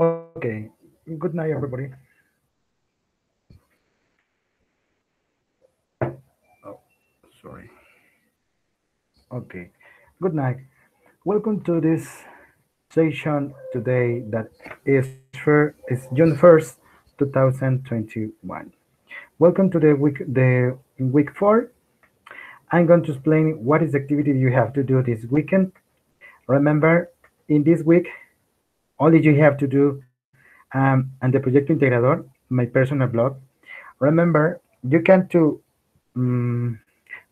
Okay. Good night, everybody. Oh, sorry. Okay. Good night. Welcome to this session today that is for is June 1st, 2021. Welcome to the week the week four. I'm going to explain what is the activity you have to do this weekend. Remember, in this week, all you have to do um, and the Proyecto Integrador, my personal blog. Remember, you can to um,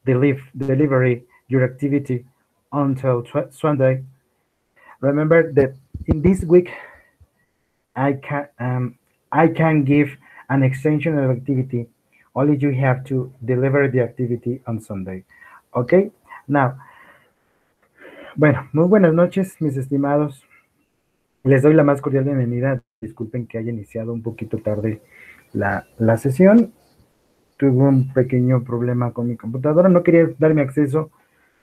deliver, delivery your activity until Sunday. Remember that in this week, I can um, I can give an extension of activity. Only you have to deliver the activity on Sunday. Okay. Now, bueno, muy buenas noches, mis estimados. Les doy la más cordial bienvenida. Disculpen que haya iniciado un poquito tarde la, la sesión. Tuve un pequeño problema con mi computadora. No quería darme acceso.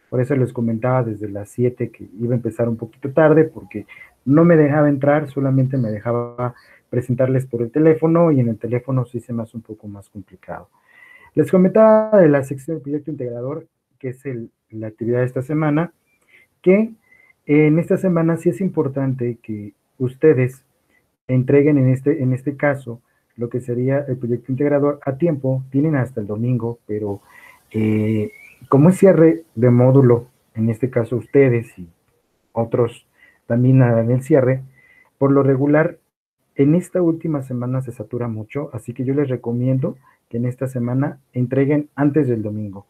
Por eso les comentaba desde las 7 que iba a empezar un poquito tarde porque no me dejaba entrar, solamente me dejaba presentarles por el teléfono y en el teléfono sí se me hace un poco más complicado. Les comentaba de la sección del proyecto integrador, que es la actividad de esta semana, que en esta semana sí es importante que ustedes entreguen en este, en este caso lo que sería el proyecto integrador a tiempo, tienen hasta el domingo, pero eh, como es cierre de módulo, en este caso ustedes y otros también en el cierre, por lo regular, en esta última semana se satura mucho, así que yo les recomiendo que en esta semana entreguen antes del domingo.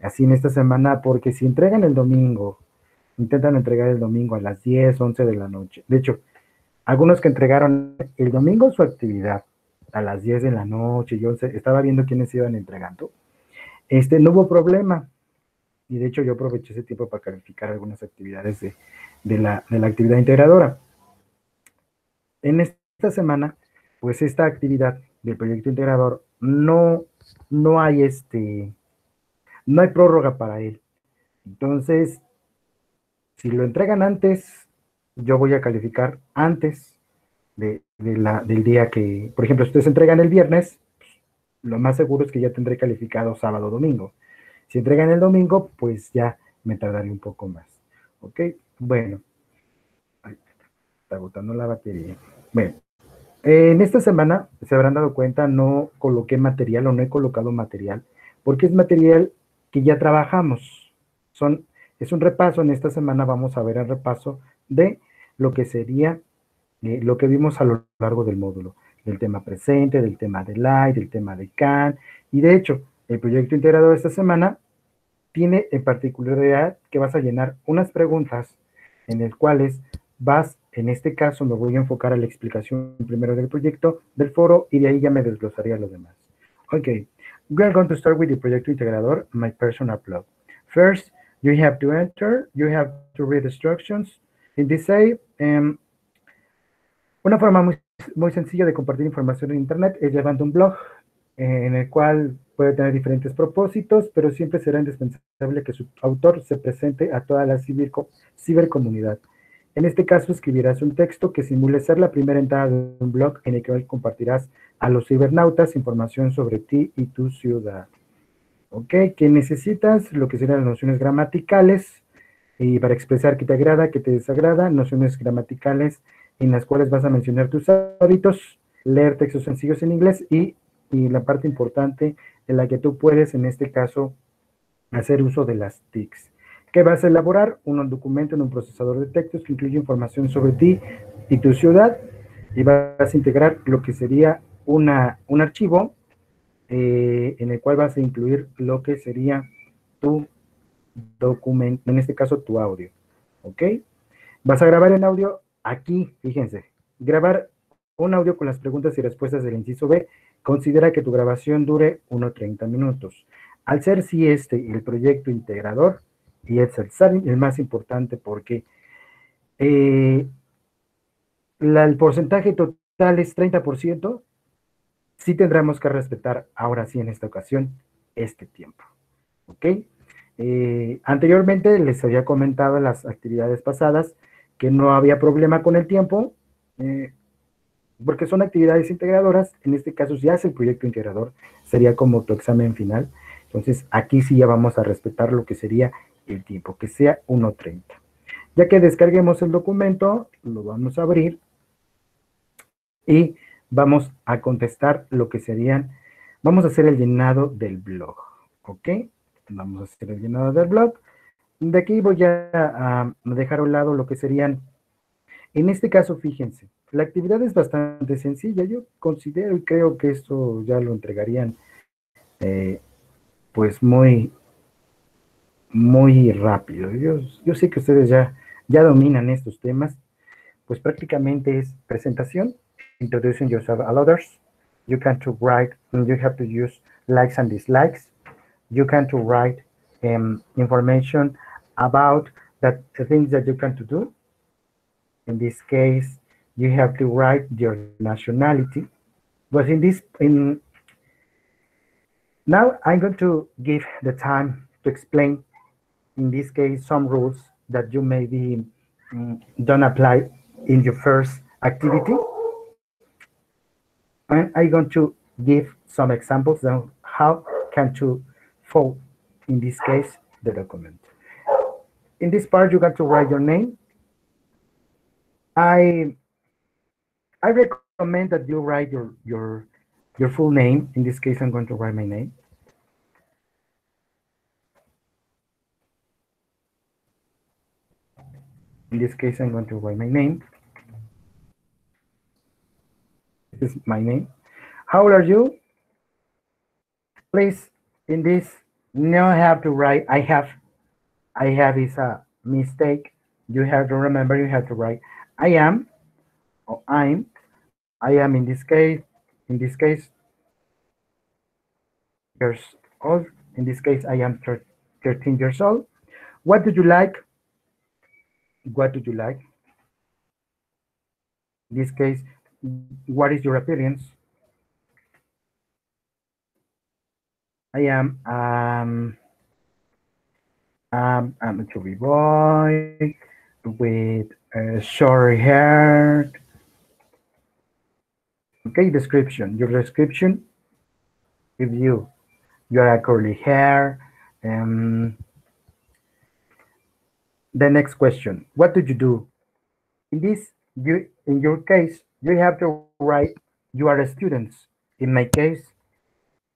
Así en esta semana, porque si entregan el domingo intentan entregar el domingo a las 10, 11 de la noche. De hecho, algunos que entregaron el domingo su actividad a las 10 de la noche, yo estaba viendo quiénes iban entregando, este, no hubo problema. Y de hecho yo aproveché ese tiempo para calificar algunas actividades de, la, de la actividad integradora. En esta semana, pues esta actividad del proyecto integrador no, no hay este, no hay prórroga para él. Entonces, si lo entregan antes, yo voy a calificar antes del día que, por ejemplo, si ustedes entregan el viernes, lo más seguro es que ya tendré calificado sábado o domingo. Si entregan el domingo, pues ya me tardaré un poco más. ¿Ok? Bueno. está agotando la batería. Bueno. En esta semana, se habrán dado cuenta, no coloqué material o no he colocado material, porque es material que ya trabajamos. Son es un repaso, en esta semana vamos a ver el repaso de lo que sería eh, lo que vimos a lo largo del módulo, del tema presente, del tema de light, del tema de CAN, y de hecho, el proyecto integrado de esta semana tiene en particularidad que vas a llenar unas preguntas en las cuales vas, en este caso me voy a enfocar a la explicación primero del proyecto, del foro, y de ahí ya me desglosaría lo demás. Ok, we are going to start with the proyecto integrador, my personal blog. First, You have to enter, you have to read instructions. In this say, um, una forma muy, muy sencilla de compartir información en Internet es llevando un blog en el cual puede tener diferentes propósitos, pero siempre será indispensable que su autor se presente a toda la cibercomunidad. En este caso, escribirás un texto que simule ser la primera entrada de un blog en el que compartirás a los cibernautas información sobre ti y tu ciudad. ¿Ok? Que necesitas lo que serían las nociones gramaticales y para expresar qué te agrada, qué te desagrada, nociones gramaticales en las cuales vas a mencionar tus hábitos, leer textos sencillos en inglés y, y la parte importante en la que tú puedes, en este caso, hacer uso de las TICs. ¿Qué vas a elaborar? Un documento en un procesador de textos que incluye información sobre ti y tu ciudad y vas a integrar lo que sería una, un archivo eh, en el cual vas a incluir lo que sería tu documento, en este caso tu audio. ¿Ok? Vas a grabar en audio aquí, fíjense, grabar un audio con las preguntas y respuestas del inciso B. Considera que tu grabación dure 1.30 minutos. Al ser si este el proyecto integrador, y es el, el más importante porque eh, el porcentaje total es 30%, sí tendremos que respetar ahora sí en esta ocasión este tiempo. ¿Ok? Eh, anteriormente les había comentado en las actividades pasadas que no había problema con el tiempo. Eh, porque son actividades integradoras, en este caso si hace el proyecto integrador, sería como tu examen final, entonces aquí sí ya vamos a respetar lo que sería el tiempo, que sea 1.30. Ya que descarguemos el documento, lo vamos a abrir y vamos a contestar lo que serían, vamos a hacer el llenado del blog, ¿ok? Vamos a hacer el llenado del blog. De aquí voy a, dejar a un lado lo que serían, en este caso, fíjense, la actividad es bastante sencilla. Yo considero y creo que esto ya lo entregarían eh, pues muy, muy rápido. Yo, yo sé que ustedes ya, ya dominan estos temas. Pues prácticamente es presentación, introducing yourself a others. You can to write, you have to use likes and dislikes. You can to write um, information about that the things that you can to do. In this case, you have to write your nationality. But in this, in now I'm going to give the time to explain, in this case, some rules that you maybe um, don't apply in your first activity. And I'm going to give some examples of how can to fold, in this case, the document. In this part, you got to write your name. I I recommend that you write your your your full name. In this case, I'm going to write my name. In this case, I'm going to write my name. This is my name. How old are you? Please, in this, no have to write, I have. I have is a mistake. You have to remember, you have to write, I am, or I'm, I am in this case, in this case, years old. In this case, I am 13 years old. What do you like? What do you like? In this case, what is your appearance? I am um, um, I'm a chubby boy with uh, short hair. Okay, description. Your description if you you are curly hair. Um, the next question, what did you do? In this, you in your case, you have to write you are a student. In my case,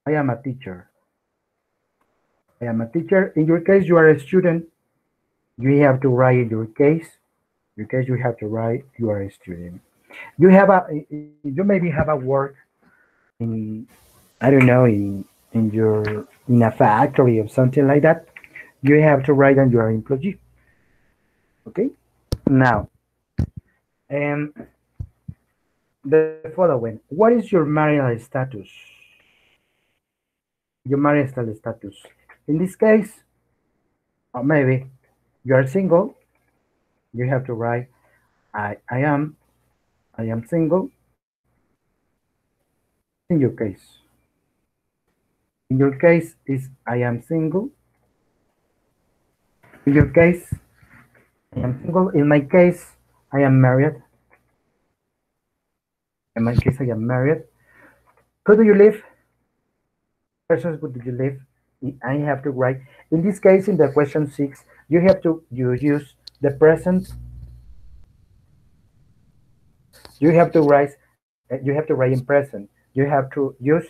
I am a teacher. I am a teacher. In your case, you are a student. You have to write in your case. Your case, you have to write you are a student. You have a you maybe have a work in I don't know in in your in a factory or something like that. You have to write on your employee. Okay. Now, and the following. What is your marital status? Your marital status. In this case, or maybe you are single, you have to write, I, I am, I am single. In your case, in your case is I am single. In your case, I am single. In my case, I am married. In my case, I am married. Who do you live? Persons, who do you live? I have to write. In this case, in the question six, you have to you use the present. You have to write. Eh, you have to write in present. You have to use.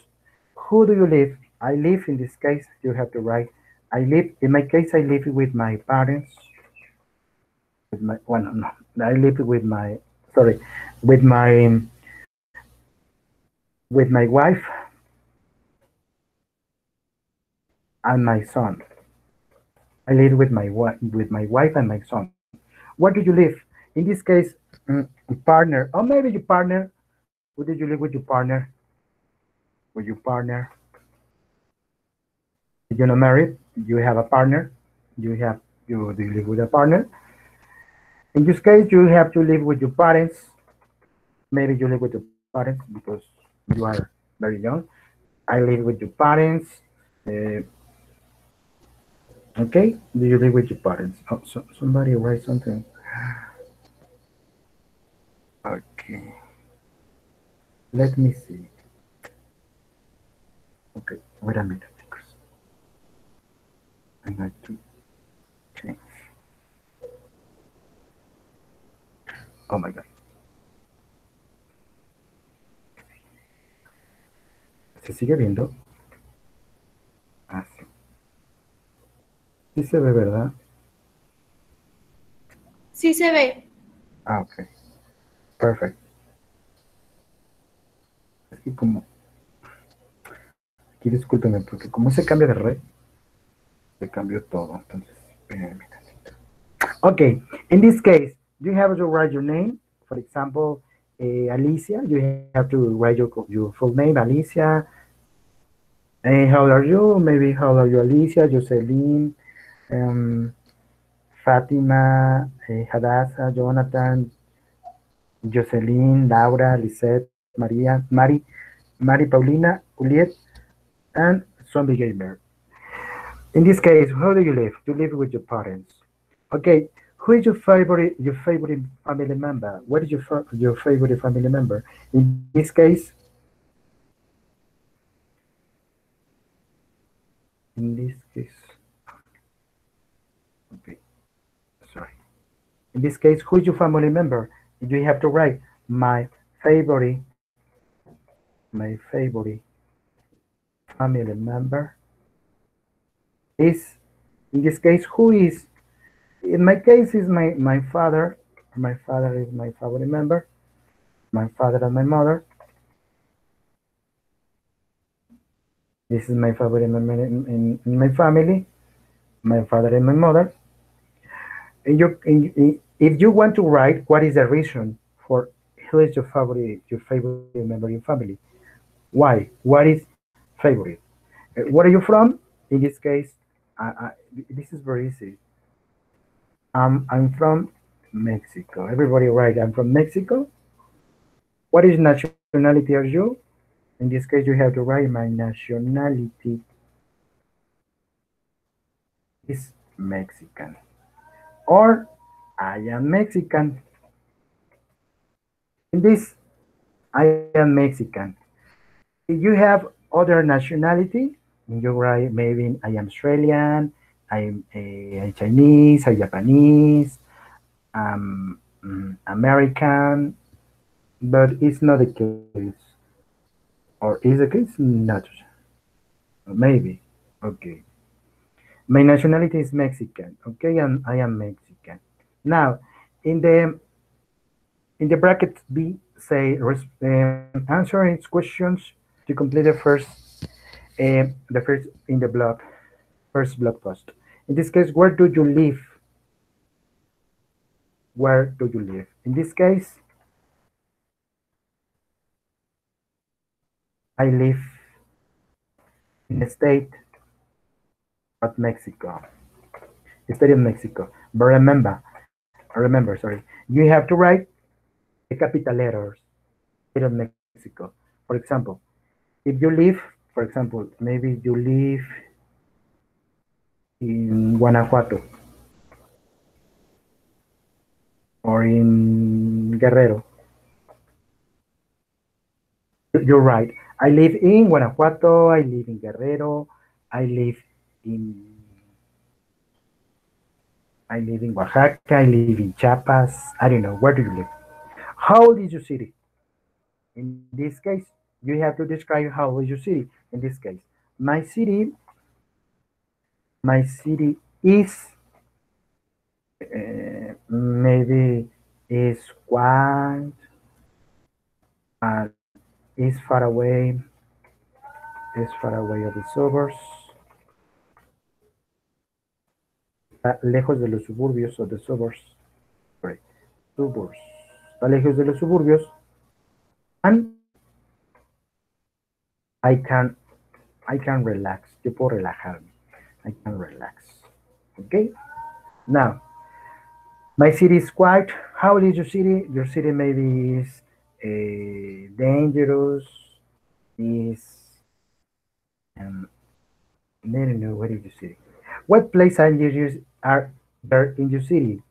Who do you live? I live. In this case, you have to write. I live. In my case, I live with my parents. With my well, no, I live with my sorry, with my with my wife and my son. I live with my wife, with my wife and my son. Where do you live? In this case, mm, partner, or maybe your partner. Where did you live with your partner? With your partner. You're not married. You have a partner. You have you do you live with a partner. In this case, you have to live with your parents. Maybe you live with your parents because you are very young. I live with your parents. Uh, Okay, do you live with your parents? Oh, so, somebody write something. Okay. Let me see. Okay, wait a minute, because I'm going to change. Oh my God. ¿Se sigue viendo? Ah, sí. Se ve, ¿verdad? Sí se ve. Ah, ok. Perfect. Es que como... Aquí discúlpeme, porque como se cambia de red, se cambió todo. Entonces, espérenme tantito. Okay, in this case, you have to write your name. For example, eh, Alicia, you have to write your, your full name, Alicia. And how are you? Maybe how are you, Alicia, Jocelyn, um, Fatima, eh, Hadassah, Jonathan, Jocelyn, Laura, Lisette, Maria, Mari, Mari Paulina, Juliet, and Zombie Gamer. In this case, how do you live? You live with your parents. Okay, who is your favorite your favorite family member? What is your your favorite family member? In this case, in this case, okay, sorry. In this case, who is your family member? You have to write my favorite, my favorite family member is, in this case, who is, in my case, is my, my father. My father is my family member. My father and my mother. This is my favorite member in, in, my family. My father and my mother. And you, in- if you want to write, what is the reason for who is your favorite, your favorite member in your family? Why? What is favorite? Uh, Where are you from? In this case, I, I, this is very easy. Um, I'm from Mexico. Everybody right, I'm from Mexico. What is nationality are you? In this case, you have to write my nationality is Mexican. Or I am Mexican. In this, I am Mexican. If you have other nationality, you write maybe I am Australian, I'm a Chinese, I'm Japanese, mm, American, but it's not the case. Or is the case? Not. Maybe. Okay. My nationality is Mexican. Okay, and I am Mexican. Now, in the in the bracket B, say res- um, answering questions to complete the first um, the first in the blog first blog post. In this case, where do you live? Where do you live? In this case, I live in the state of Mexico. The state of Mexico. But remember, remember, sorry, you have to write the capital letters. State of Mexico. For example, if you live, for example, maybe you live in Guanajuato or in Guerrero. You're right. I live in Guanajuato, I live in Guerrero, I live in I live in Oaxaca, I live in Chiapas. I don't know. Where do you live? How old is your city? In this case, you have to describe how old is your city. In this case, my city, my city is uh, maybe is quite uh, is far away, is far away of the suburbs, está lejos de los suburbios o the suburbs, suburbs, está lejos de los suburbios, and I can, I can relax, yo puedo relajarme, I can relax, okay? Now, my city is quiet. How is your city? Your city maybe is uh, dangerous, is, um, I don't know, what is your city? What place are you are there in your city?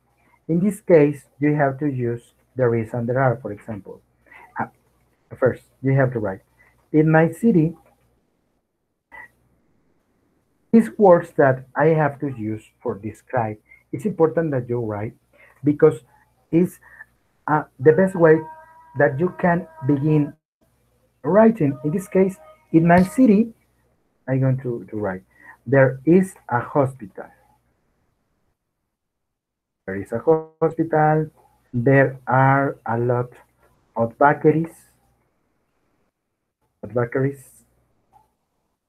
In this case, you have to use there is and there are, for example. Uh, First, you have to write. In my city, these words that I have to use for describe, it's important that you write because it's uh, the best way that you can begin writing. In this case, in my city, I'm going to, to write, there is a hospital. There is a hospital. There are a lot of bakeries. Bakeries.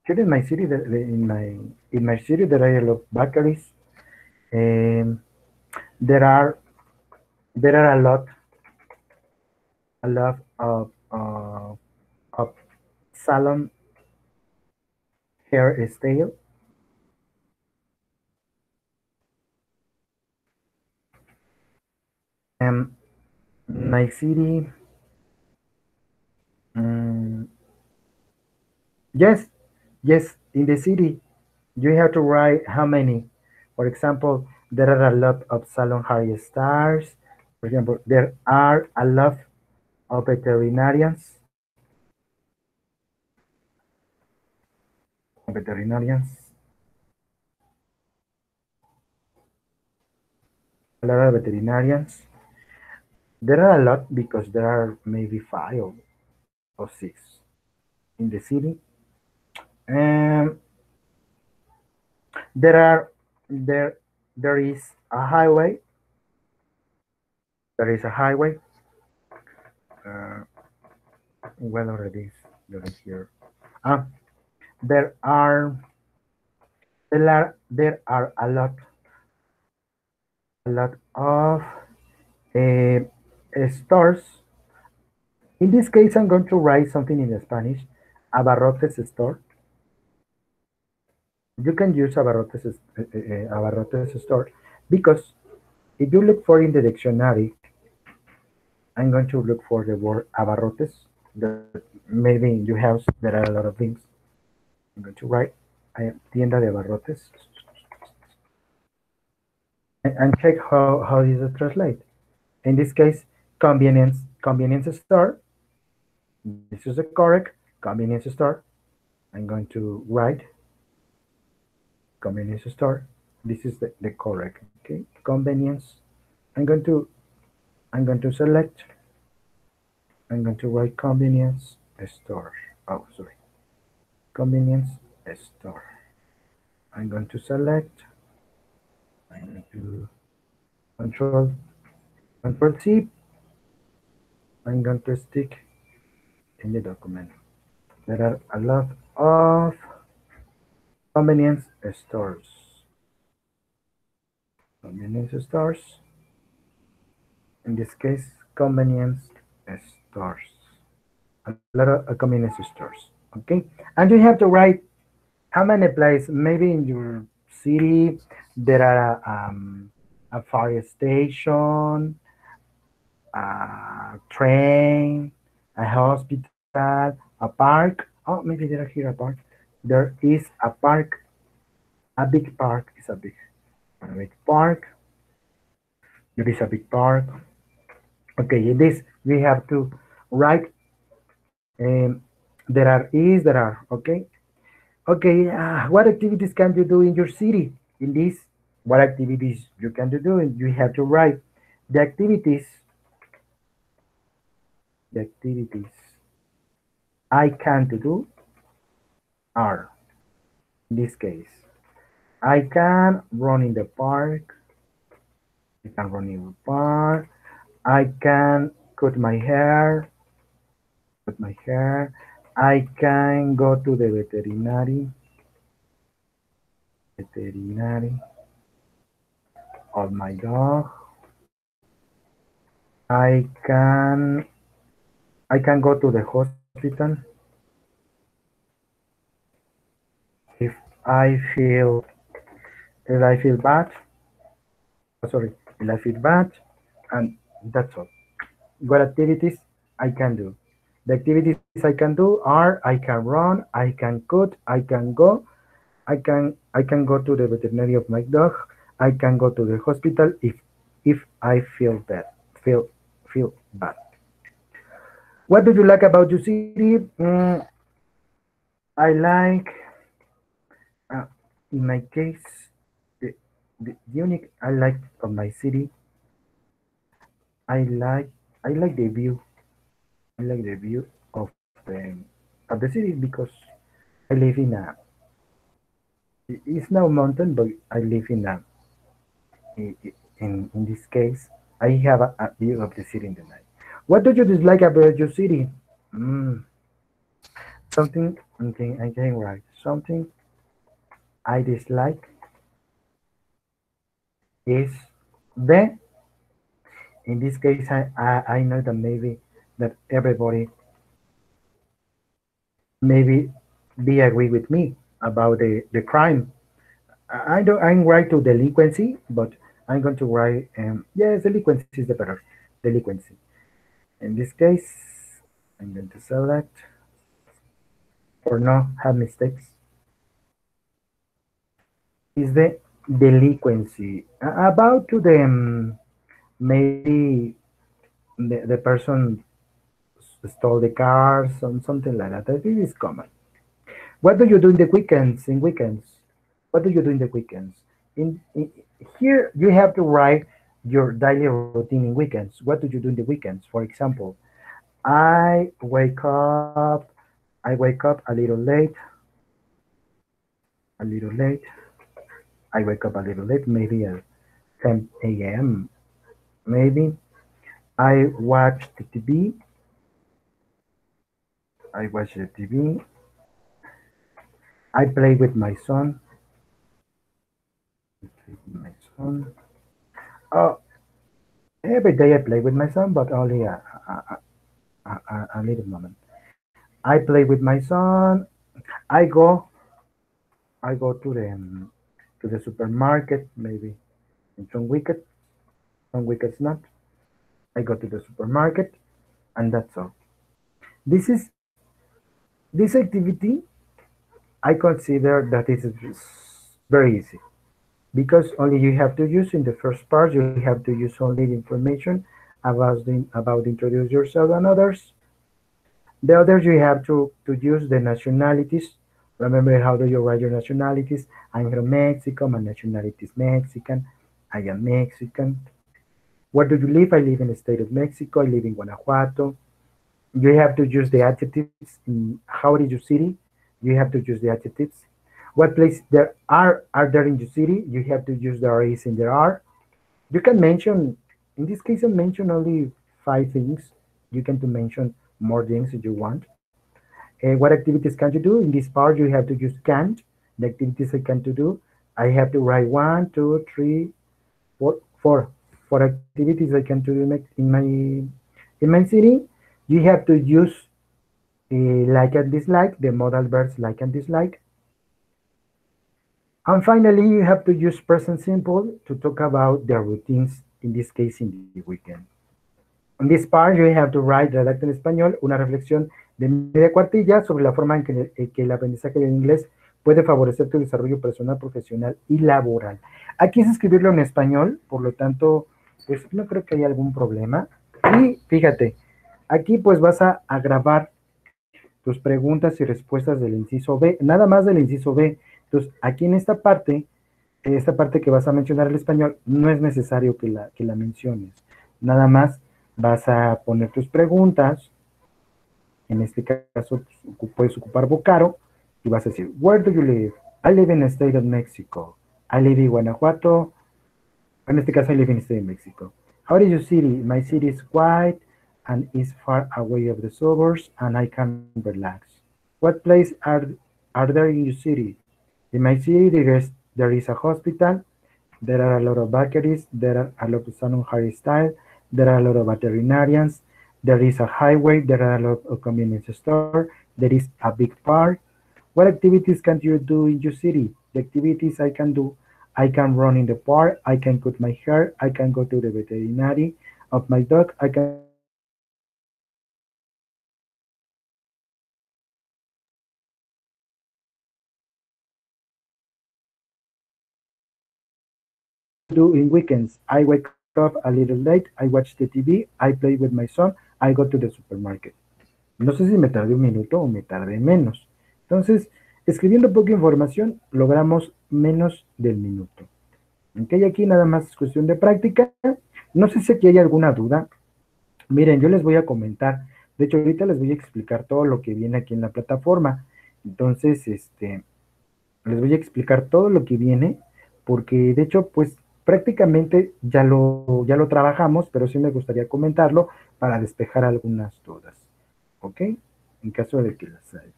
Here in my city, in my in my city, there are a lot of bakeries. Um, there are there are a lot a lot of uh, of salon hairstyle. Um, my city. Um, yes, yes, in the city, you have to write how many. For example, there are a lot of salon hairstyles. For example, there are a lot of veterinarians. Veterinarians. A lot of veterinarians. There are a lot because there are maybe five or six in the city. And there are there there is a highway. There is a highway. Uh, well, already there is here. Ah, there are there are there are a lot a lot of uh, stores. In this case, I'm going to write something in Spanish. Abarrotes store. You can use Abarrotes, uh, Abarrotes store because if you look for in the dictionary, I'm going to look for the word Abarrotes. Maybe in your house there are a lot of things. I'm going to write tienda de abarrotes and check how, how is it translate. In this case, convenience, convenience store. This is the correct convenience store. I'm going to write convenience store. This is the, the correct, okay? Convenience. I'm going to, I'm going to select, I'm going to write convenience store. Oh, sorry. Convenience store. I'm going to select I'm going to control, control C. I'm going to stick in the document. There are a lot of convenience stores. Convenience stores. In this case, convenience stores. A lot of convenience stores. Okay. And you have to write how many places, maybe in your city, there are um, a fire station, a train, a hospital, a park. Oh, maybe there are here a park. There is a park, a big park. is a big, a big park. There is a big park. Okay, in this we have to write. Um, there are is there are okay. Okay, uh, what activities can you do in your city? In this, what activities you can do? And you have to write the activities. The activities I can do are, in this case, I can run in the park. I can run in the park. I can cut my hair. Cut my hair. I can go to the veterinary. Veterinary. Of my dog. I can I can go to the hospital if I feel if I feel bad. Oh, sorry, I feel bad, and that's all. What activities I can do? The activities I can do are I can run, I can cook, I can go, I can I can go to the veterinary of my dog, I can go to the hospital if if I feel bad, feel feel bad. What do you like about your city? Mm, I like, in my case, the, the unique I like of my city. I like I like the view. I like the view of the of the city because I live in a it's no mountain, but I live in a in in this case I have a, a view of the city in the night. What do you dislike about your city? Mm, something okay, I getting right. Something I dislike is the in this case I, I, I know that maybe that everybody maybe be agree with me about the, the crime. I don't I'm right to delinquency, but I'm going to write um yes delinquency is the better delinquency. In this case, I'm going to select for not have mistakes is the delinquency. About to the um, maybe the, the person stole the cars or something like that. I think it's common. What do you do in the weekends? In weekends, what do you do in the weekends? In, in here, you have to write your daily routine in weekends. What do you do in the weekends? For example, I wake up. I wake up a little late. A little late. I wake up a little late, maybe at 10 a.m. Maybe I watch the TV. I watch the TV. I play with my son. My son. Oh, every day I play with my son, but only a, a, a, a, a little moment. I play with my son. I go. I go to the um, to the supermarket maybe in some weekend. Some weekends not. I go to the supermarket, and that's all. This is this activity. I consider that it is very easy because only you have to use in the first part. You have to use only the information about the, about introduce yourself and others The others you have to, to use the nationalities. Remember how do you write your nationalities? I'm from Mexico, my nationality is Mexican. I am Mexican. Where do you live? I live in the state of Mexico. I live in Guanajuato. You have to use the adjectives. How is your city? You have to use the adjectives. What place there are are there in your city? You have to use the is in there are. You can mention, in this case, I mention only five things. You can to mention more things if you want. Uh, what activities can you do? In this part, you have to use can't. The activities I can to do. I have to write one, two, three, four, four, four activities I can to do in my in my, city. You have to use uh, like and dislike, the modal verbs like and dislike. And finally, you have to use present simple to talk about the routines, in this case, in the weekend. In this part, you have to write, redacta en español, una reflexión de media cuartilla sobre la forma en que, en que el aprendizaje del inglés puede favorecer tu desarrollo personal, profesional y laboral. Aquí es escribirlo en español, por lo tanto, pues no creo que haya algún problema. Y fíjate, aquí pues vas a, a grabar tus preguntas y respuestas del inciso B, nada más del inciso B. Entonces, aquí en esta parte, esta parte que vas a mencionar el español, no es necesario que la, que la menciones. Nada más vas a poner tus preguntas. En este caso, pues, puedes ocupar Vocaro y vas a decir, Where do you live? I live in the state of Mexico. I live in Guanajuato. En este caso, I live in the state of Mexico. How is your city? My city is quiet and is far away of the suburbs and I can relax. What place are, are there in your city? In my city, there is, there is a hospital, there are a lot of bakeries, there are a lot of salon hairstyle, there are a lot of veterinarians, there is a highway, there are a lot of convenience store, there is a big park. What activities can you do in your city? The activities I can do, I can run in the park, I can cut my hair, I can go to the veterinary of my dog, I can do in weekends. I wake up a little late, I watch the TV, I play with my son, I go to the supermarket. No sé si me tardé un minuto o me tardé menos. Entonces, escribiendo poca información, logramos menos del minuto. Ok, aquí nada más es cuestión de práctica. No sé si aquí hay alguna duda. Miren, yo les voy a comentar. De hecho, ahorita les voy a explicar todo lo que viene aquí en la plataforma. Entonces, este, les voy a explicar todo lo que viene, porque de hecho, pues prácticamente ya lo, ya lo trabajamos, pero sí me gustaría comentarlo para despejar algunas dudas. ¿Ok? En caso de que las haya.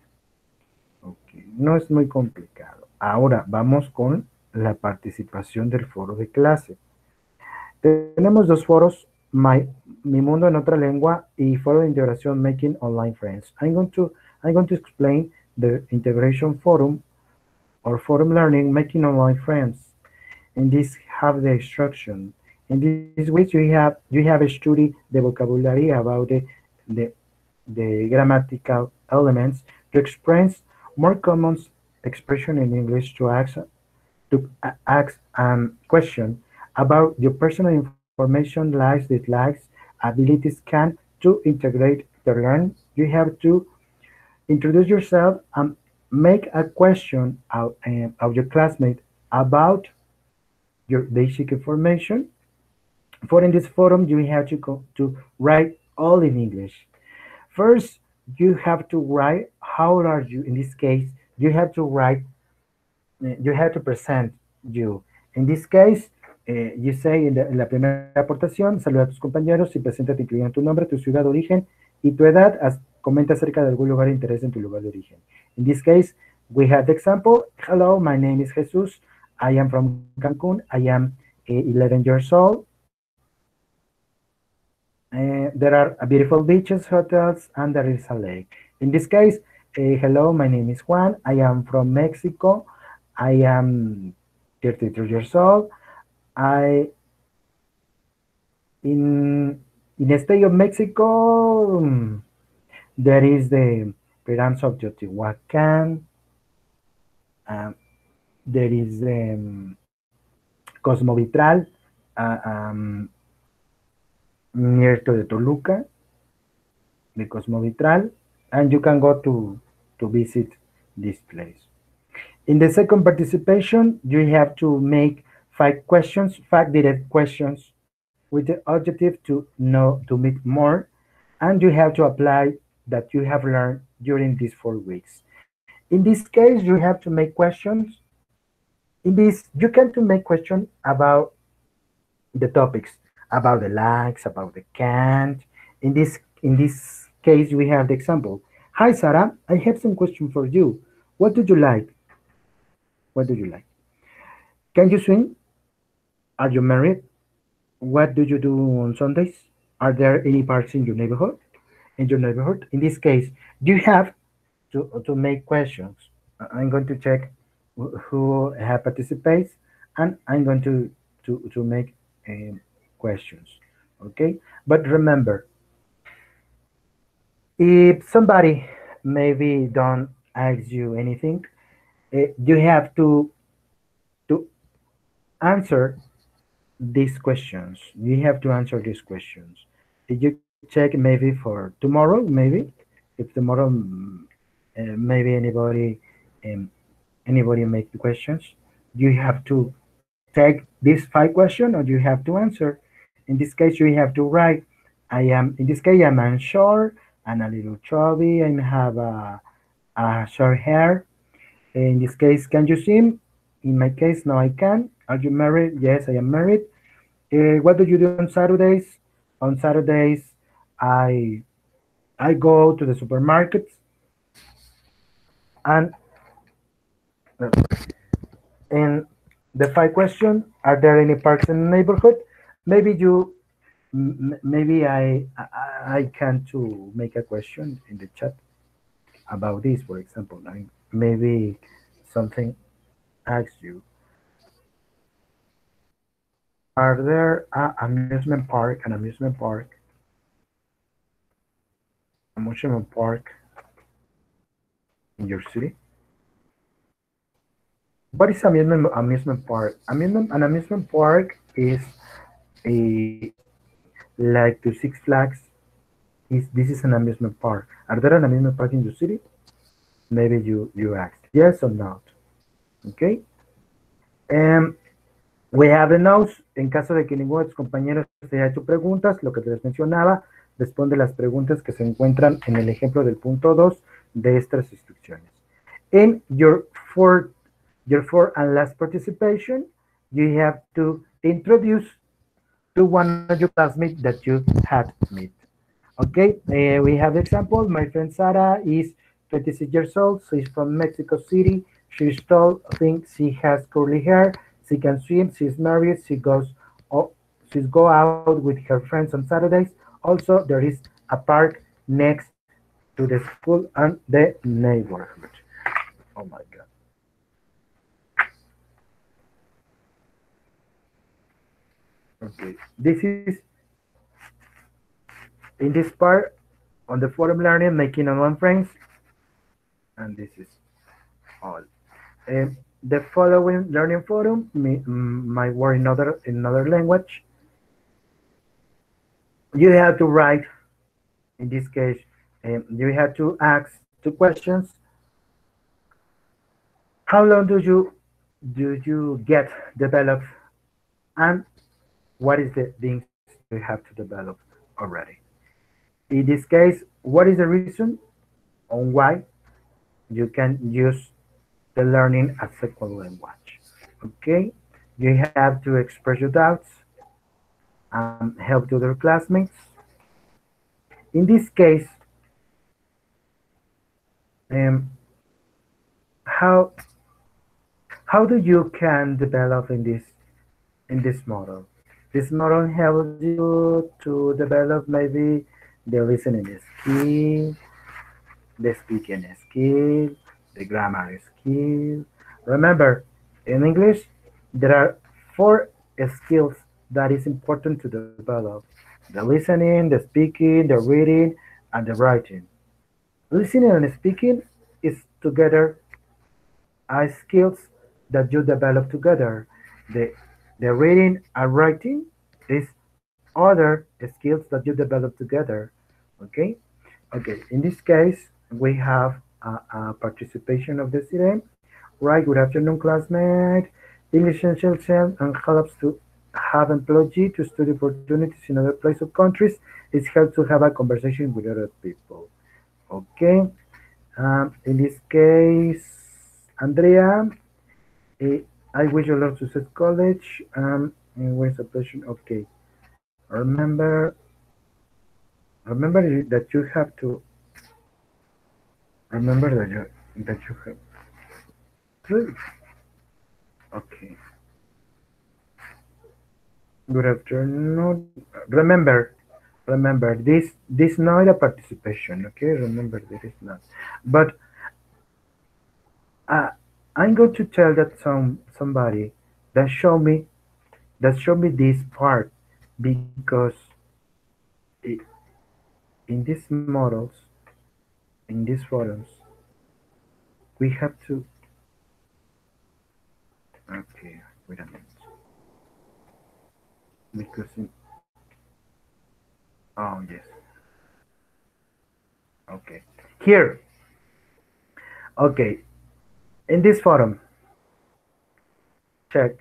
Ok, no es muy complicado. Ahora vamos con la participación del foro de clase. Tenemos dos foros, Mi Mundo en Otra Lengua y Foro de Integración Making Online Friends. I'm going to, I'm going to explain the Integration Forum or Forum Learning Making Online Friends. And this have the instruction. In this way, you have you have a study the vocabulary about the the, the grammatical elements to express more common expression in English to ask to ask um, question about your personal information, likes, dislikes, abilities can to integrate the learn. You have to introduce yourself and make a question of, uh, of your classmate about your basic information. For in this forum, you have to go to write all in English. First, you have to write how are you in this case. You have to write you have to present you. In this case eh, you say en la, la, primera aportación saluda a tus compañeros y preséntate incluyendo tu nombre tu ciudad de origen y tu edad. As, comenta acerca de algún lugar de interés en tu lugar de origen. In this case we have the example. Hello my name is Jesus. I am from Cancun. I am uh, 11 years old uh, there are beautiful beaches, hotels, and there is a lake. In this case, uh, hello, my name is Juan. I am from Mexico. I am 33 years old. I in in the state of Mexico, um, there is the pyramids of Teotihuacan. Um, there is um, Cosmo Vitral. Uh, um, near to the Toluca, the Cosmovitral, and you can go to, to visit this place. In the second participation, you have to make five questions, five direct questions with the objective to know, to meet more, and you have to apply that you have learned during these four weeks. In this case, you have to make questions. In this, you can to make questions about the topics about the likes, about the can't. In this in this case, we have the example. Hi, Sarah. I have some question for you. What do you like? What do you like? Can you swim? Are you married? What do you do on Sundays? Are there any parks in your neighborhood? In your neighborhood? In this case, you have to, to make questions. I'm going to check who have participates and I'm going to, to, to make um, questions okay? But remember if somebody maybe don't ask you anything uh, you have to to answer these questions. You have to answer these questions. Did you check maybe for tomorrow maybe? If tomorrow uh, maybe anybody um, anybody make the questions you have to take this five question or you have to answer in this case, you have to write, I am, in this case, I'm unsure and a little chubby and have a, a short hair. In this case, can you swim? In my case, no, I can. Are you married? Yes, I am married. Uh, what do you do on Saturdays? On Saturdays, I I go to the supermarket and in the five question, are there any parks in the neighborhood? Maybe you maybe I, I can to make a question in the chat about this, for example. I, maybe something asks you. Are there a amusement park, an amusement park, amusement park in your city? What is amusement amusement park? Amusement an amusement park is a like to Six Flags is this is an amusement park. Are there an amusement park in your city? Maybe you, you asked yes or not. Okay. Um, we have the notes. En caso de que ninguno de tus compañeros te haya hecho preguntas, lo que les mencionaba, responde las preguntas que se encuentran en el ejemplo del punto 2 de estas instrucciones. In your fourth, your fourth and last participation, you have to introduce to one of your classmates that you had met. Okay, uh, we have example. My friend Sarah is 26 years old. She's from Mexico City. She's tall, thinks she has curly hair. She can swim. She's married. She goes, oh, she's go out with her friends on Saturdays. Also, there is a park next to the school and the neighborhood. Oh my God. Okay, this is in this part on the forum learning, making online friends, and this is all. Um, the following learning forum may, might work in other in another language. You have to write, in this case, um, you have to ask two questions. How long do you do you get developed, and what is the things you have to develop already? In this case, what is the reason on why you can use the learning as second language? Okay, you have to express your doubts and help the other classmates. In this case, um, how how do you can develop in this in this model? This model helps you to develop maybe the listening skill, the speaking skill, the grammar skill. Remember, in English, there are four skills that is important to develop. The listening, the speaking, the reading, and the writing. Listening and speaking is together as skills that you develop together. The, the reading and writing is other skills that you develop together. Okay? Okay, in this case, we have a, participation of the student. Right, good afternoon, classmate. English essential and helps to have employee to study opportunities in other places or countries. It helps to have a conversation with other people. Okay. Um, in this case, Andrea, eh, I wish you love success college. Um, where's the pleasure? Okay. Remember, remember that you have to remember that you that you have. Good. Okay. Good afternoon. Remember, remember this this not a participation. Okay, remember this is not. But uh, I'm going to tell that some somebody that show me that show me this part because it, in these models, in these forums, we have to. Okay, wait a minute. Because in, oh yes. Okay, here. Okay, in this forum, check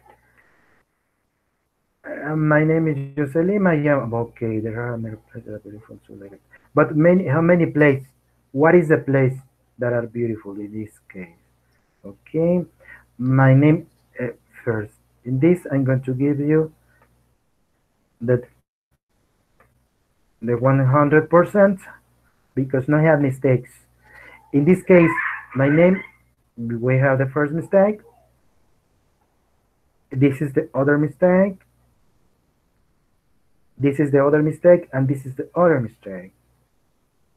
uh, my name is Joselim. I am okay. There are many places that are beautiful, like it. But many, how many places? What is the place that are beautiful in this case? Okay, my name uh, first. In this, I'm going to give you that the 100% because no have mistakes. In this case, my name, we have the first mistake. This is the other mistake this is the other mistake, and this is the other mistake.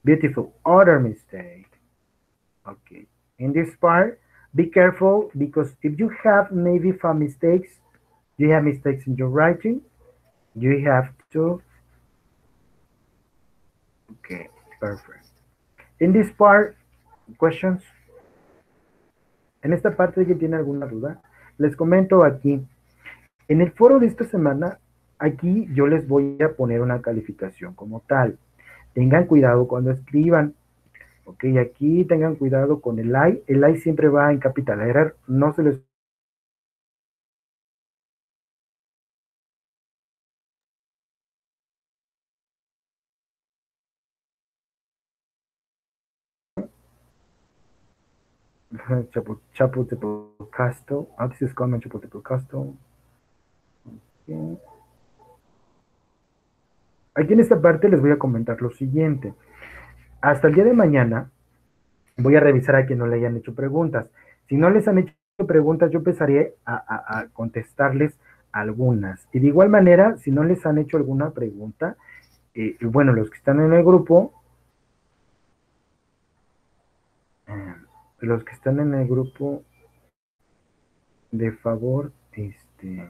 Beautiful, other mistake. Okay, in this part, be careful because if you have maybe some mistakes, you have mistakes in your writing, you have to. Okay, perfect. In this part, questions. En esta parte, ¿alguien tiene alguna duda? Les comento aquí. En el foro de esta semana Aquí yo les voy a poner una calificación como tal. tengan cuidado cuando escriban. Ok, aquí tengan cuidado con el I. El I siempre va en capital. No se les Chapultepec-Castle. Ah, this is common Chapultepec-Castle. Okay. Aquí en esta parte les voy a comentar lo siguiente. Hasta el día de mañana voy a revisar a quien no le hayan hecho preguntas. Si no les han hecho preguntas, yo empezaré a, contestarles algunas. Y de igual manera, si no les han hecho alguna pregunta, eh, bueno, los que están en el grupo, eh, los que están en el grupo, de favor, este,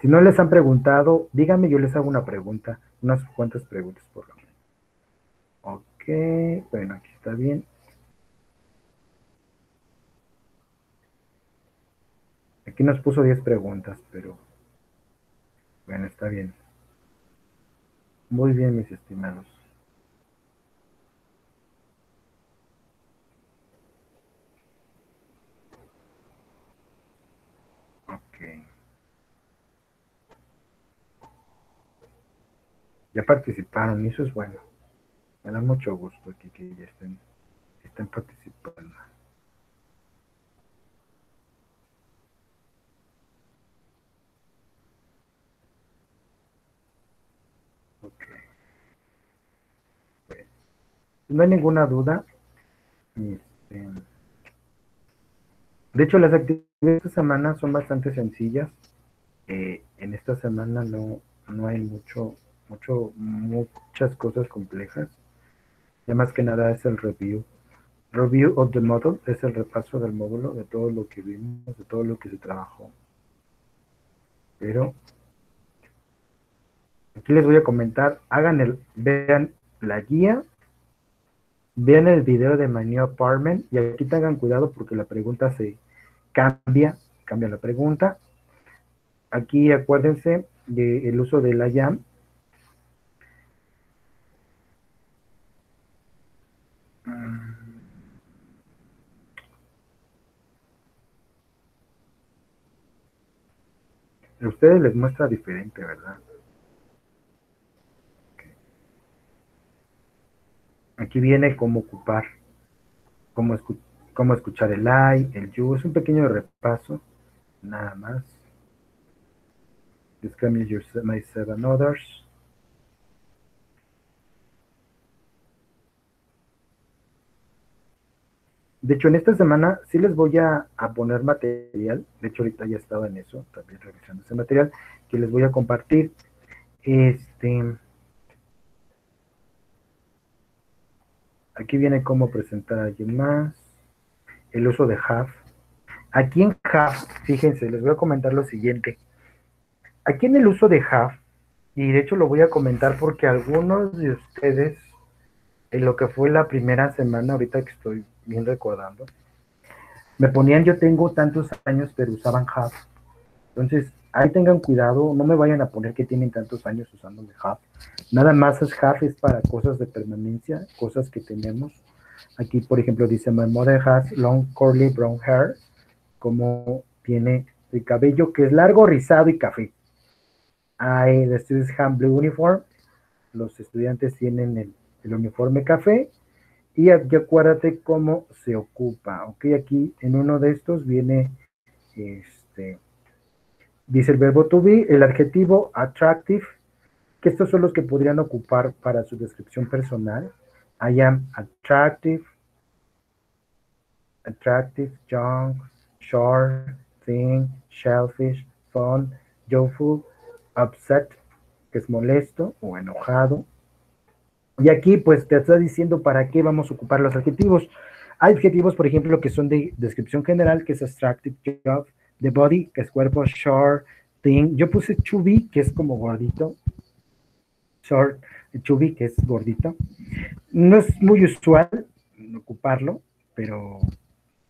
si no les han preguntado, díganme, yo les hago una pregunta unas cuantas preguntas por lo menos. Ok, bueno, aquí está bien. Aquí nos puso 10 preguntas, pero bueno, está bien. Muy bien, mis estimados. Ya participaron y eso es bueno. Me da mucho gusto aquí que ya estén, estén participando. No hay ninguna duda. Este, de hecho, las actividades de esta semana son bastante sencillas. Eh, en esta semana no, no hay mucho mucho, muchas cosas complejas. Ya más que nada es el review. Review of the model es el repaso del módulo, de todo lo que vimos, de todo lo que se trabajó. Pero aquí les voy a comentar, hagan el, vean la guía, vean el video de My New Apartment y aquí tengan cuidado porque la pregunta se cambia, cambia la pregunta. Aquí acuérdense del uso de la YAM A ustedes les muestra diferente, ¿verdad? Aquí viene cómo ocupar, cómo, escuchar el I, el you. Es un pequeño repaso, nada más. Describe my seven others. De hecho, en esta semana sí les voy a, poner material. De hecho, ahorita ya estaba en eso, también revisando ese material, que les voy a compartir. Este. Aquí viene cómo presentar a alguien más. El uso de have. Aquí en have, fíjense, les voy a comentar lo siguiente. Aquí en el uso de have, y de hecho lo voy a comentar porque algunos de ustedes, en lo que fue la primera semana, ahorita que estoy bien recordando, me ponían yo tengo tantos años, pero usaban Hub. Entonces, ahí tengan cuidado, no me vayan a poner que tienen tantos años usando Hub. Nada más es Hub, es para cosas de permanencia, cosas que tenemos. Aquí, por ejemplo, dice, my mother has long curly brown hair, como tiene el cabello que es largo, rizado y café. I, the students have blue uniform. Los estudiantes tienen el, el uniforme café y aquí acuérdate cómo se ocupa, ok, aquí en uno de estos viene, este, dice el verbo to be, el adjetivo attractive, que estos son los que podrían ocupar para su descripción personal. I am attractive, attractive, young, short, thin, shellfish, fun, joyful, upset, que es molesto o enojado, y aquí pues te está diciendo para qué vamos a ocupar los adjetivos. Hay adjetivos, por ejemplo, que son de descripción general, que es attractive job, the body, que es cuerpo, short, thing. Yo puse chubby, que es como gordito. Short, chubby, que es gordito. No es muy usual ocuparlo, pero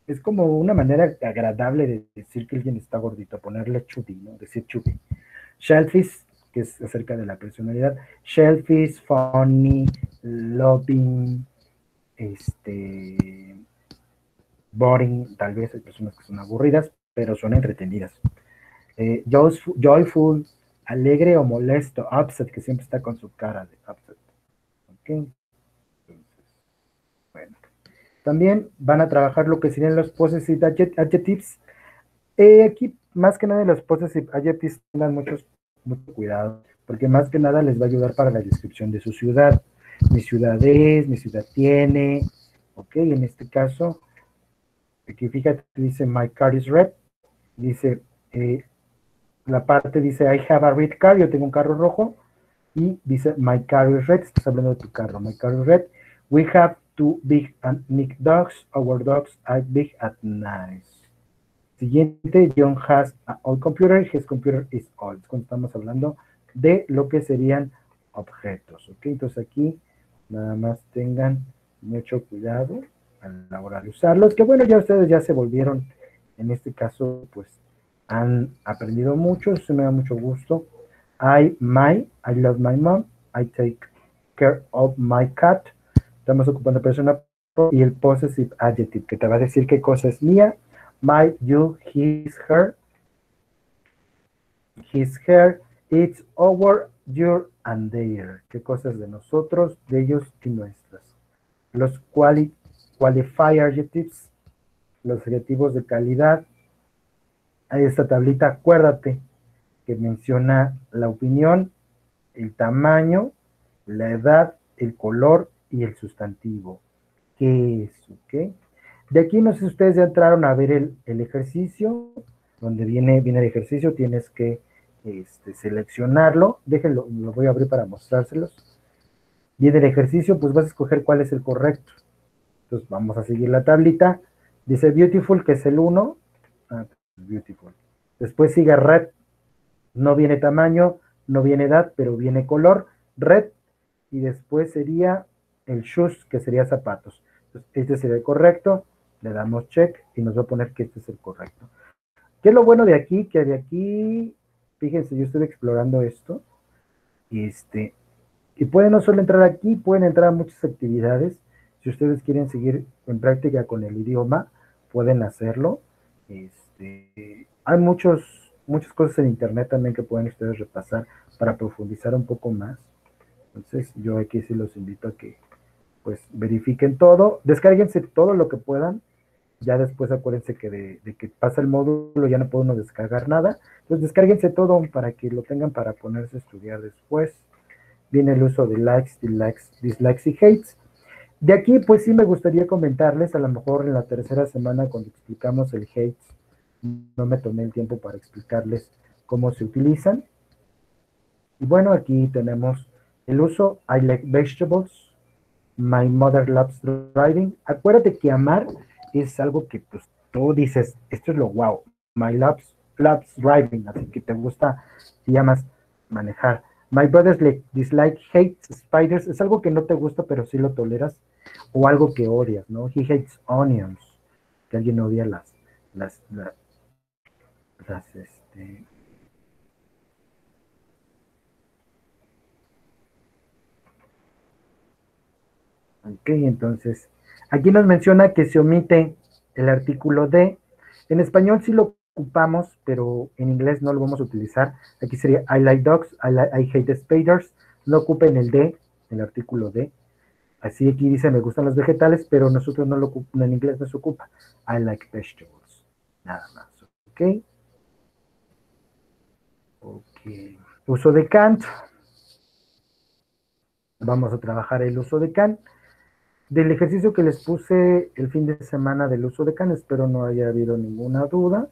es como una manera agradable de decir que alguien está gordito, ponerle chubby, ¿no? Decir chubby. Shellfish, que es acerca de la personalidad. Shellfish, funny, loving, este, boring, tal vez hay personas que son aburridas, pero son entretenidas. Eh, joyful, alegre o molesto, upset, que siempre está con su cara de upset. ¿Ok? bueno. También van a trabajar lo que serían los possessive adjectives. Eh, aquí, más que nada, los possessive adjectives tengan muchos, mucho cuidado, porque más que nada les va a ayudar para la descripción de su ciudad. Mi ciudad es, mi ciudad tiene, ok, en este caso, aquí fíjate, dice my car is red, dice, eh, la parte dice I have a red car, yo tengo un carro rojo, y dice my car is red, estás hablando de tu carro, my car is red, we have two big and neat dogs, our dogs are big and nice. Siguiente, John has an old computer, his computer is old. Cuando estamos hablando de lo que serían objetos, ¿ok? Entonces aquí nada más tengan mucho cuidado a la hora de usarlos, que bueno, ya ustedes ya se volvieron, en este caso, pues han aprendido mucho, se me da mucho gusto. I, my, I love my mom, I take care of my cat. Estamos ocupando persona y el possessive adjective, que te va a decir qué cosa es mía. My, you, his, her. His, her, it's our, your, and their. ¿Qué cosas de nosotros, de ellos y nuestras? Los quali qualify adjectives, los adjetivos de calidad, hay esta tablita, acuérdate que menciona la opinión, el tamaño, la edad, el color y el sustantivo. ¿Qué es? ¿Ok? De aquí no sé si ustedes ya entraron a ver el, ejercicio, donde viene, viene el ejercicio, tienes que este, seleccionarlo. Déjenlo, lo voy a abrir para mostrárselos. Viene el ejercicio, pues vas a escoger cuál es el correcto. Entonces vamos a seguir la tablita. Dice beautiful, que es el 1. Beautiful. Después sigue red. No viene tamaño, no viene edad, pero viene color. Red. Y después sería el shoes, que sería zapatos. este sería el correcto. Le damos check y nos va a poner que este es el correcto. ¿Qué es lo bueno de aquí? Que de aquí, fíjense, yo estoy explorando esto. Este, y pueden no solo entrar aquí, pueden entrar a muchas actividades. Si ustedes quieren seguir en práctica con el idioma, pueden hacerlo. Este, hay muchos, muchas cosas en internet también que pueden ustedes repasar para profundizar un poco más. Entonces, yo aquí sí los invito a que pues verifiquen todo, descárguense todo lo que puedan. Ya después acuérdense que de, que pasa el módulo ya no uno descargar nada. Entonces descárguense todo para que lo tengan para ponerse a estudiar después. Viene el uso de likes, dislikes, dislikes y hates. De aquí, pues sí me gustaría comentarles, a lo mejor en la tercera semana cuando explicamos el hate, no me tomé el tiempo para explicarles cómo se utilizan. Y bueno, aquí tenemos el uso, I like vegetables, my mother loves driving. Acuérdate que amar es algo que pues tú dices, esto es lo wow, my loves, loves driving, así que te gusta, te llamas manejar. My brothers like, dislike, hates spiders, es algo que no te gusta, pero sí lo toleras o algo que odias, ¿no? He hates onions, que alguien odia las, las, las, este, Ok, entonces, aquí nos menciona que se omite el artículo de. En español sí lo ocupamos, pero en inglés no lo vamos a utilizar. Aquí sería I like dogs, I, hate spiders. No ocupen el de, el artículo de. Así aquí dice, me gustan los vegetales, pero nosotros no lo en inglés no se ocupa. I like vegetables. Nada más. ¿Ok? Ok. Uso de Kant. Vamos a trabajar el uso de Kant. Del ejercicio que les puse el fin de semana del uso de Kant, espero no haya habido ninguna duda.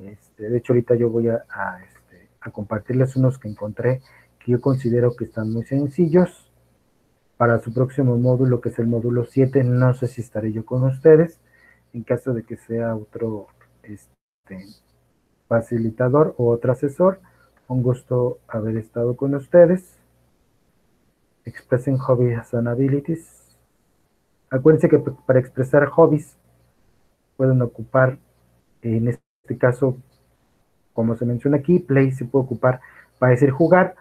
Este, de hecho, ahorita yo voy a, este, a compartirles unos que encontré que yo considero que están muy sencillos para su próximo módulo, que es el módulo 7. No sé si estaré yo con ustedes. En caso de que sea otro este, facilitador o otro asesor, un gusto haber estado con ustedes. Expressing Hobbies and Abilities. Acuérdense que para expresar hobbies pueden ocupar, en este caso, como se menciona aquí, play se puede ocupar para decir jugar.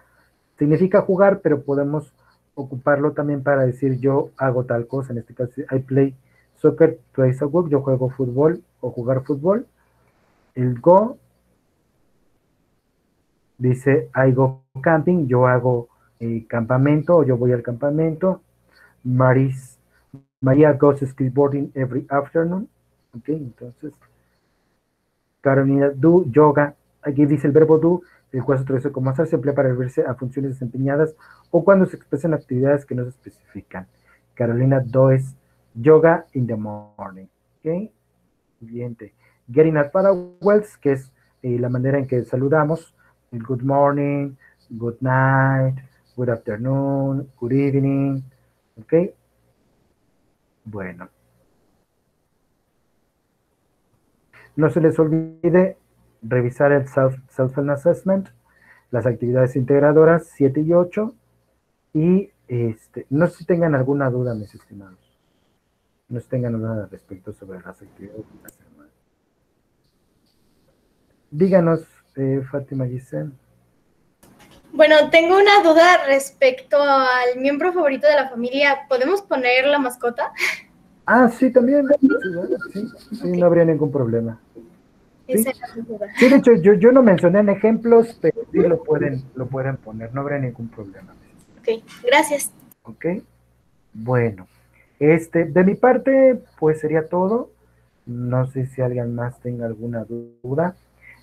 Significa jugar, pero podemos ocuparlo también para decir yo hago tal cosa. En este caso, I play soccer a week, yo juego fútbol o jugar fútbol. El go dice I go camping, yo hago eh, campamento o yo voy al campamento. Maris, María goes skateboarding every afternoon. Ok, entonces. Carolina do yoga. Aquí dice el verbo do, el cual se traduce como hacer, se emplea para referirse a funciones desempeñadas o cuando se expresan actividades que no se especifican. Carolina does yoga in the morning. Ok, siguiente. Getting at Wells, que es eh, la manera en que saludamos. Good morning, good night, good afternoon, good evening. Ok. Bueno. No se les olvide revisar el Self-Assessment, las actividades integradoras 7 y 8, y este, no sé si tengan alguna duda, mis estimados. No si tengan duda respecto sobre las actividades Díganos, eh, Fátima Giselle. Bueno, tengo una duda respecto al miembro favorito de la familia. ¿Podemos poner la mascota? Ah, sí, también. Sí, sí, no habría ningún problema. ¿Sí? sí, de hecho, yo, yo no mencioné en ejemplos, pero sí lo pueden, lo pueden poner, no habría ningún problema. Ok, gracias. Ok, bueno. Este, de mi parte, pues sería todo. No sé si alguien más tenga alguna duda.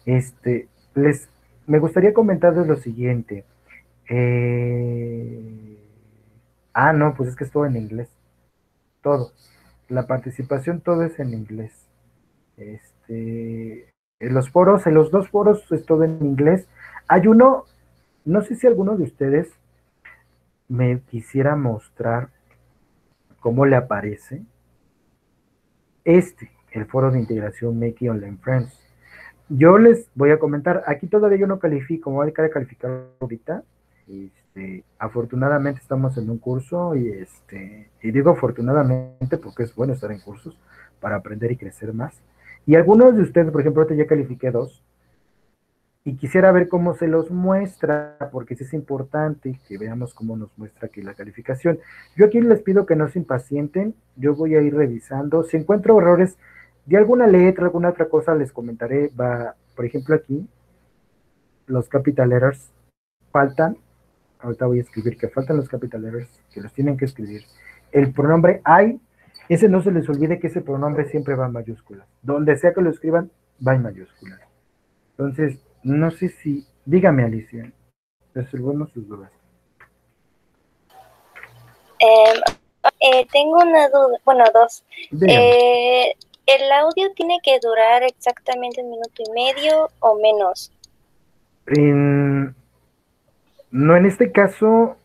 Este, les, me gustaría comentarles lo siguiente. Eh, ah, no, pues es que es todo en inglés. Todo. La participación, todo es en inglés. Este, en los foros, en los dos foros es todo en inglés. Hay uno, no sé si alguno de ustedes me quisiera mostrar cómo le aparece este, el foro de integración Make Online Friends. Yo les voy a comentar, aquí todavía yo no califico, voy a calificar ahorita. Este, afortunadamente estamos en un curso y este, y digo afortunadamente porque es bueno estar en cursos para aprender y crecer más. Y algunos de ustedes, por ejemplo, ahorita ya califiqué dos, y quisiera ver cómo se los muestra, porque es importante que veamos cómo nos muestra aquí la calificación. Yo aquí les pido que no se impacienten, yo voy a ir revisando. Si encuentro errores de alguna letra, alguna otra cosa, les comentaré. Va, por ejemplo, aquí, los capital letters faltan. Ahorita voy a escribir que faltan los capital letters, que los tienen que escribir. El pronombre I, ese no se les olvide que ese pronombre siempre va en mayúsculas. Donde sea que lo escriban, va en mayúsculas. Entonces, no sé si, dígame Alicia, resolvemos sus dudas. Em, eh, tengo una duda, bueno, dos. Eh, ¿El audio tiene que durar exactamente un minuto y medio o menos? no, en este caso,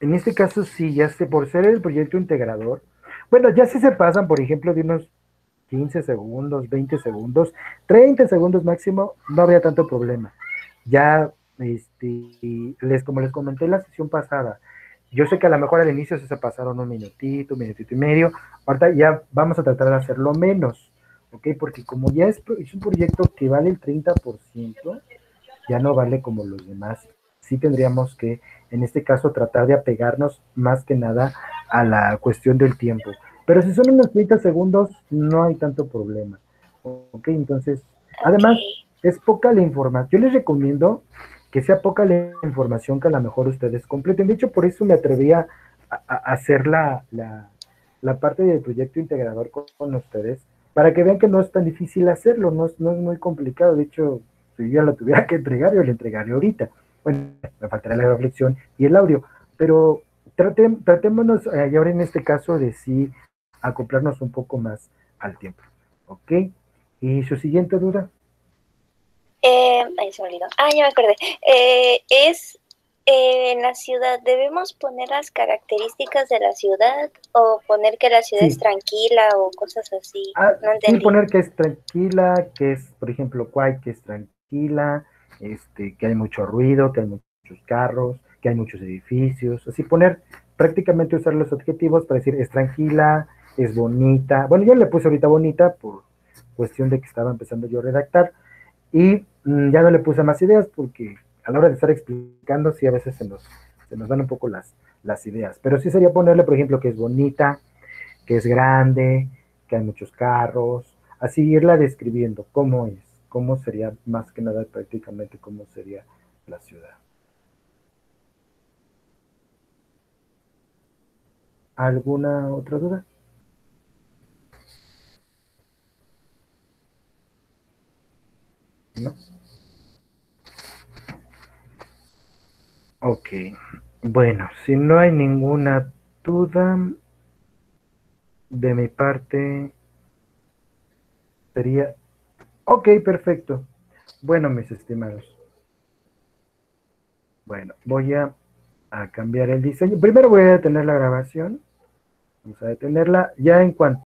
en este caso sí, ya sé, por ser el proyecto integrador. Bueno, ya si se pasan, por ejemplo, de unos 15 segundos, 20 segundos, 30 segundos máximo, no habría tanto problema. Ya, este, les, como les comenté en la sesión pasada, yo sé que a lo mejor al inicio se pasaron un minutito, un minutito y medio, ahorita ya vamos a tratar de hacerlo menos, ¿ok? Porque como ya es, es un proyecto que vale el 30%, ya no vale como los demás. Sí tendríamos que, en este caso, tratar de apegarnos más que nada a la cuestión del tiempo. Pero si son unos 30 segundos, no hay tanto problema. ¿Ok? Entonces, además, es poca la información. Yo les recomiendo que sea poca la información que a lo mejor ustedes completen. De hecho, por eso me atrevía a, hacer la, parte del proyecto integrador con, ustedes, para que vean que no es tan difícil hacerlo, no es, muy complicado. De hecho, si yo lo tuviera que entregar, yo lo entregaré ahorita. Bueno, me faltará la reflexión y el audio, pero tratémonos eh, ahora en este caso de sí acoplarnos un poco más al tiempo. ¿Ok? ¿Y su siguiente duda? Eh, ay, se me olvidó. Ah, ya me acordé. Eh, es eh, en la ciudad, ¿debemos poner las características de la ciudad o poner que la ciudad es tranquila o cosas así? Ah, sí, poner que es tranquila, que es, por ejemplo, Kuwait, que es tranquila, este, que hay mucho ruido, que hay muchos carros, que hay muchos edificios, así poner, prácticamente usar los adjetivos para decir es tranquila, es bonita. Bueno, yo le puse ahorita bonita por cuestión de que estaba empezando yo a redactar y mm, ya no le puse más ideas porque a la hora de estar explicando, sí a veces se nos, se nos van un poco las, las ideas. Pero sí sería ponerle, por ejemplo, que es bonita, que es grande, que hay muchos carros, así irla describiendo cómo es, cómo sería más que nada prácticamente cómo sería la ciudad. ¿Alguna otra duda? ¿No? Ok, bueno, si no hay ninguna duda de mi parte, sería... Ok, perfecto. Bueno, mis estimados. Bueno, voy a, a cambiar el diseño. Primero voy a detener la grabación. Vamos a detenerla ya en cuanto...